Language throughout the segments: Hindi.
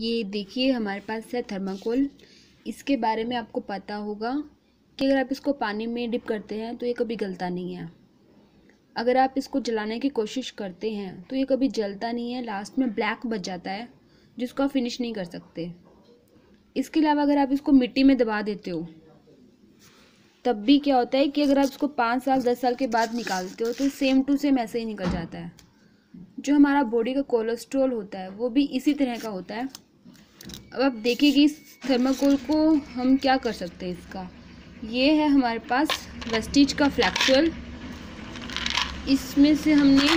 ये देखिए हमारे पास है थर्माकोल इसके बारे में आपको पता होगा कि अगर आप इसको पानी में डिप करते हैं तो ये कभी गलता नहीं है। अगर आप इसको जलाने की कोशिश करते हैं तो ये कभी जलता नहीं है लास्ट में ब्लैक बच जाता है, जिसको आप फिनिश नहीं कर सकते। इसके अलावा अगर आप इसको मिट्टी में दबा देते हो, तब भी क्या होता है कि अगर आप इसको पाँच साल, दस साल के बाद निकालते हो तो सेम टू सेम ऐसे ही निकल जाता है। जो हमारा बॉडी का कोलेस्ट्रॉल होता है, वो भी इसी तरह का होता है। अब आप देखिए कि इस थर्माकोल को हम क्या कर सकते हैं इसका। ये है हमारे पास वेस्टिज का फ्लैक्सुअल इसमें से हमने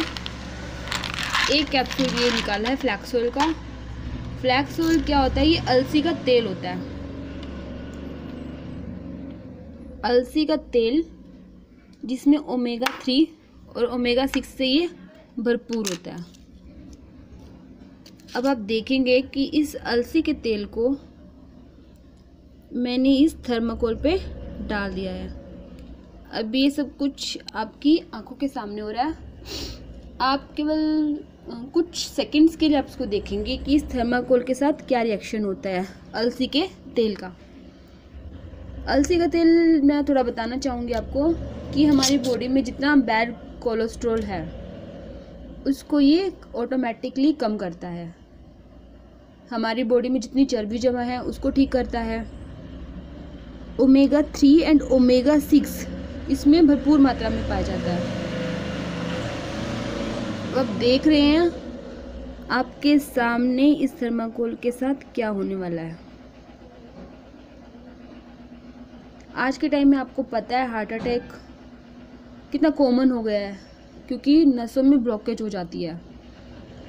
एक कैप्सूल ये निकाला है फ्लैक्सोल का। फ्लैक्सोल क्या होता है? ये अलसी का तेल होता है। अलसी का तेल, जिसमें ओमेगा थ्री और ओमेगा सिक्स से ये भरपूर होता है। अब आप देखेंगे कि इस अलसी के तेल को मैंने इस थर्माकोल पे डाल दिया है। अब ये सब कुछ आपकी आँखों के सामने हो रहा है। आप केवल कुछ सेकंड्स के लिए आप इसको देखेंगे कि इस थर्माकोल के साथ क्या रिएक्शन होता है अलसी के तेल का। अलसी का तेल मैं थोड़ा बताना चाहूँगी आपको कि हमारी बॉडी में जितना बैड कोलेस्ट्रॉल है, उसको ये ऑटोमेटिकली कम करता है। हमारी बॉडी में जितनी चर्बी जमा है, उसको ठीक करता है। Omega three and omega six इसमें भरपूर मात्रा में पाया जाता है। अब देख रहे हैं आपके सामने इस थर्माकोल के साथ क्या होने वाला है। आज के टाइम में आपको पता है हार्ट अटैक कितना कॉमन हो गया है, क्योंकि नसों में ब्लॉकेज हो जाती है।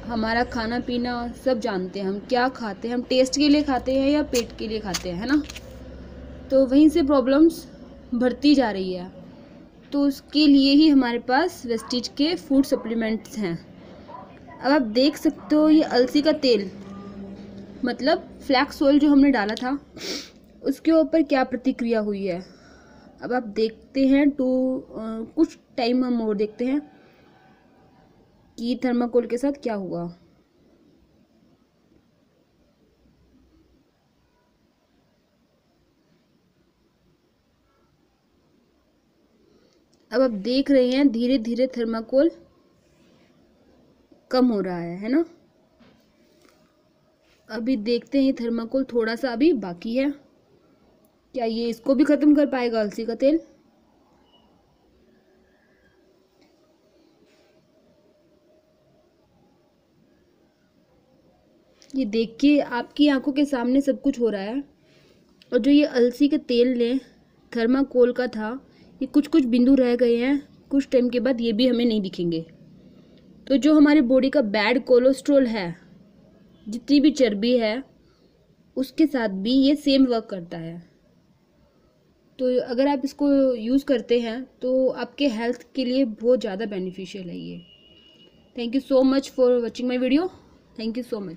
हमारा खाना पीना सब जानते हैं, हम क्या खाते हैं, हम टेस्ट के लिए खाते हैं या पेट के लिए खाते हैं, है ना? तो वहीं से प्रॉब्लम्स बढ़ती जा रही है। तो उसके लिए ही हमारे पास वेस्टिज के फ़ूड सप्लीमेंट्स हैं। अब आप देख सकते हो ये अलसी का तेल मतलब फ्लैक्स ऑयल जो हमने डाला था, उसके ऊपर क्या प्रतिक्रिया हुई है? अब आप देखते हैं तो कुछ टाइम हम और देखते हैं। कि थर्माकोल के साथ क्या हुआ? अब आप देख रहे हैं धीरे धीरे थर्माकोल कम हो रहा है है ना? अभी देखते हैं, थर्माकोल थोड़ा सा अभी बाकी है। क्या ये इसको भी ख़त्म कर पाएगा, अलसी का तेल? ये देखिए आपकी आँखों के सामने सब कुछ हो रहा है। और जो ये अलसी के तेल ने थर्माकोल का था, ये कुछ कुछ बिंदु रह गए हैं। कुछ टाइम के बाद ये भी हमें नहीं दिखेंगे। तो जो हमारे बॉडी का बैड कोलेस्ट्रोल है, जितनी भी चर्बी है, उसके साथ भी ये सेम वर्क करता है। तो अगर आप इसको यूज़ करते हैं तो आपके हेल्थ के लिए बहुत ज़्यादा बेनिफिशियल है ये। Thank you so much for watching my video thank you so much